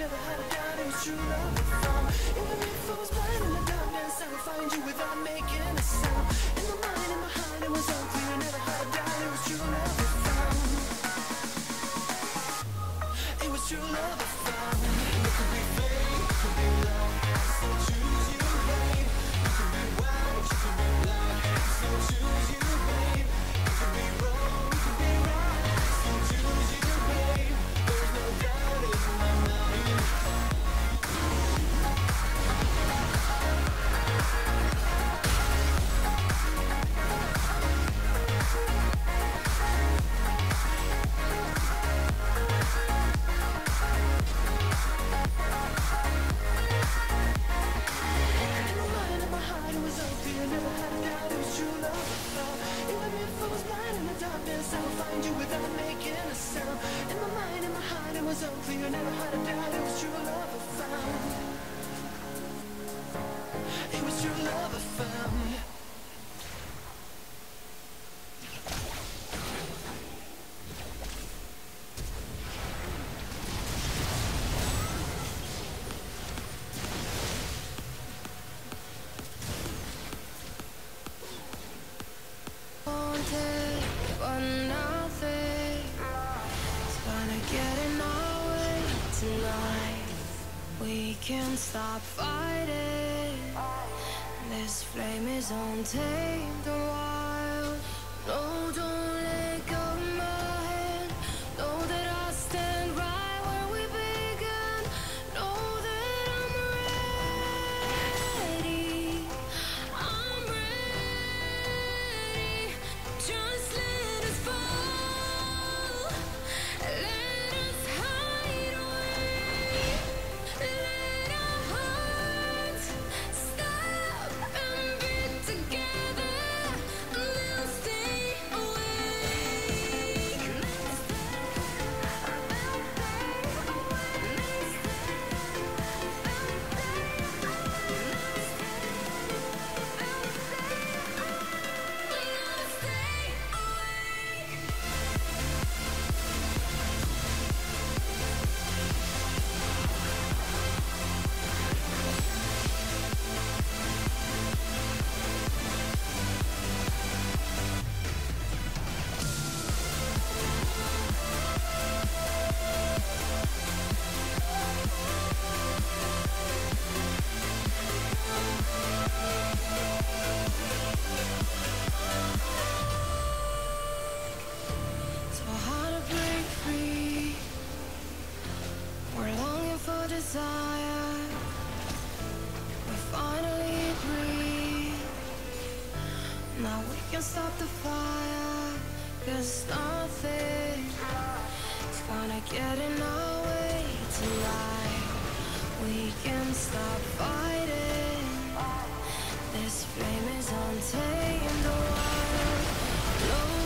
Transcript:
it was true love blind in the darkness I would find you without making a sound. In my mind, in my heart it was Never had a doubt it was true love I found. It was true love was unclear, never had a doubt it was true. love We can't stop fighting. This flame is untamed Now we can stop the fire, cause nothing's gonna get in our way tonight. We can stop fighting, this flame is untamed, the.